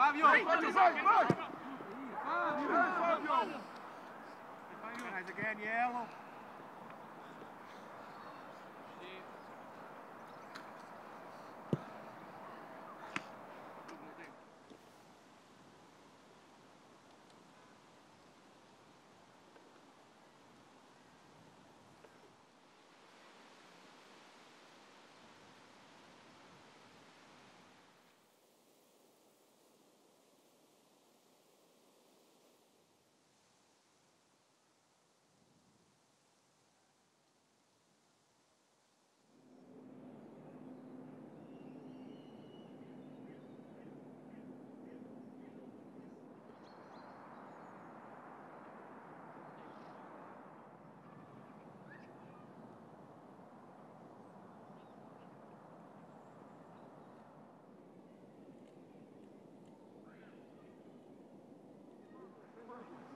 Fabio, Fabio, Fabio. Nice again, yellow.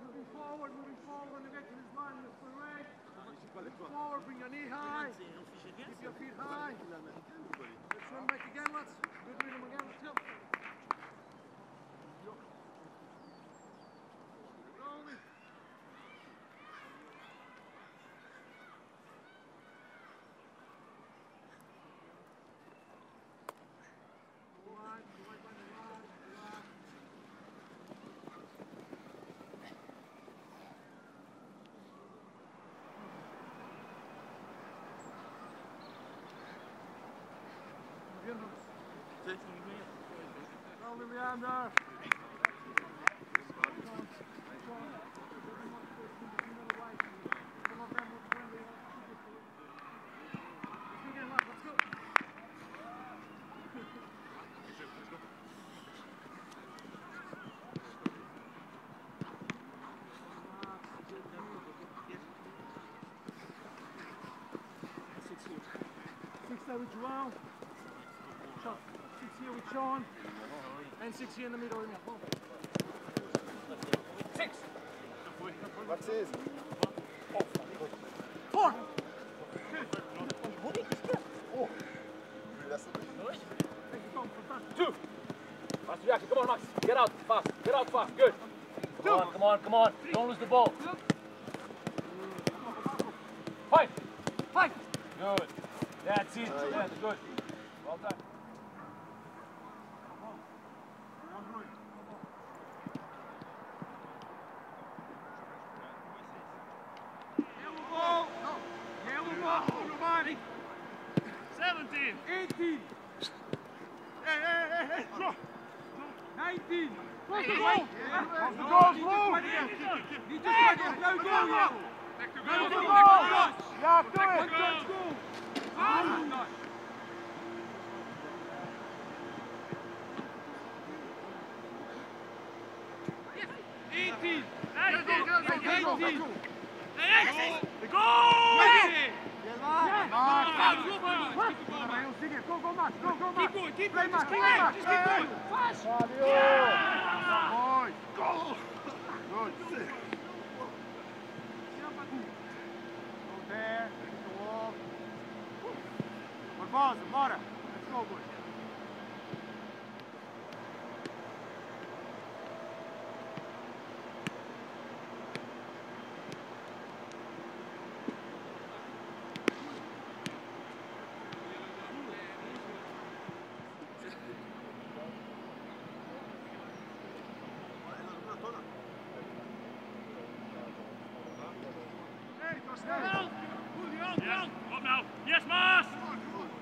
Moving forward, forward on the get to his line, Mr. Ray. Forward, bring your knee high. Keep your feet high. Let's run back again, let's. Good rhythm again, let's go. Leander. Six there with João. Six here with Sean. And six here in the middle. Six. What's his? Four. Two. Fast reaction. Come on, Max. Get out fast. Get out fast. Good. Come Two. on, come on, come on. Don't lose the ball. Five. Five. Good. That's it. Uh, That's good. Well done. Ja, doe! Going, keep going, just keep going, just keep going. Fast. Boy. Go! Good. Go there. Hit the wall. Barbosa, bora. Let's go, boys. Hey, Costello. Yes, up now. Yes, Mars! Yeah. With me, Key. Hey! Nevs!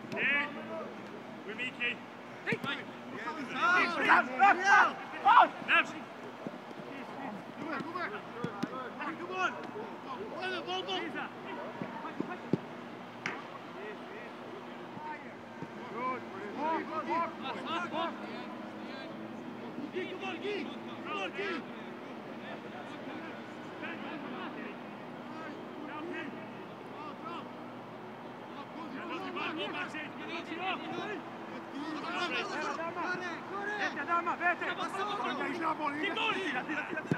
Come on! Walk. Come on, Key! Adama, vete! vete, vete, vete! tira, tira!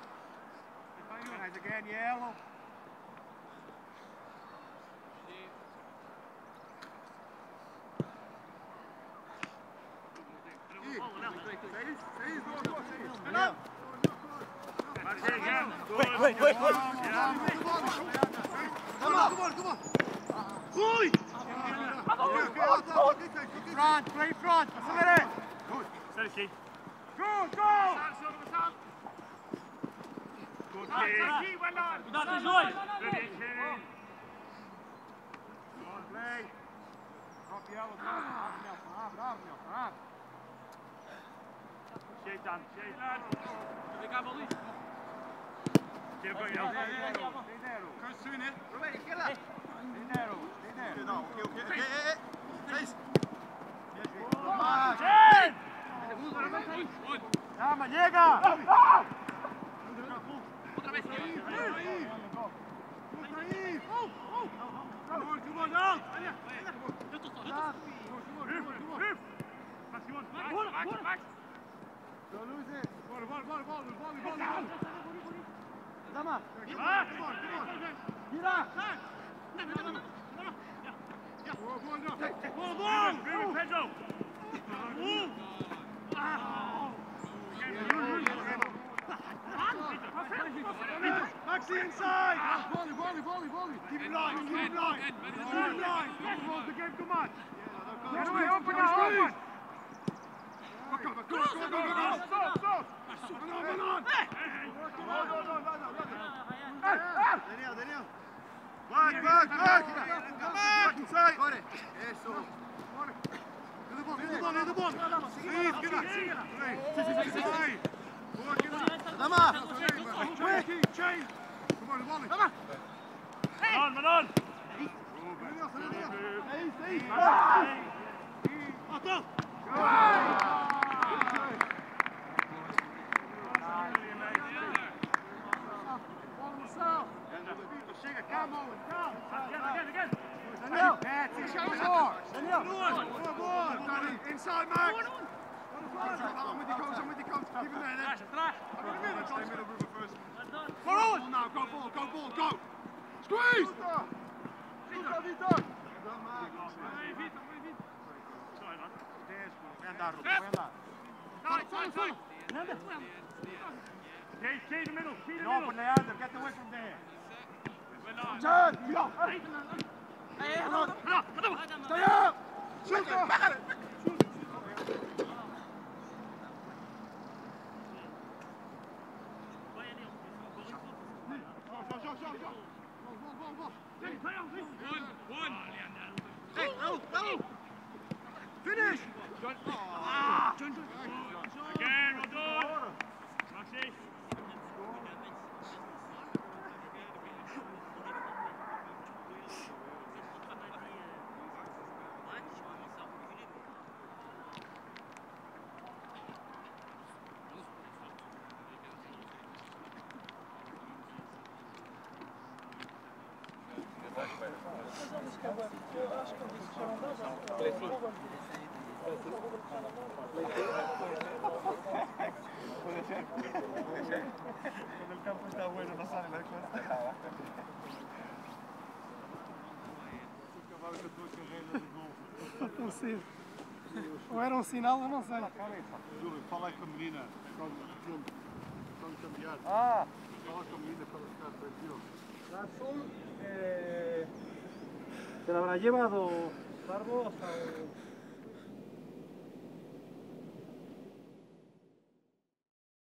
Nice again, yellow. Wait, wait, wait, wait. Yeah. Come on, come on, come on. Ui! Front, play front, subir it. Good. Sergi. Go, go! Куда ты жой? Şeytan, şeytan. Dov'è Molly? Che poi no. Dinero. Corsune. Dov'è? Che là? Dinero, Dinero. No, ok, ok. Eh, eh, eh. Open now, open! Attention! Inside, Max! Stay up. Bakar Isla, bolita. Cuando el campo está bueno no sale la cosa. Não sei. Ou era um sinal, eu não sei. Júlio, fala aí com a menina. Quando, cambiar. Ah, Fala com a menina para ficar tranquilo. Azul eh, se la habrá llevado Barbosa o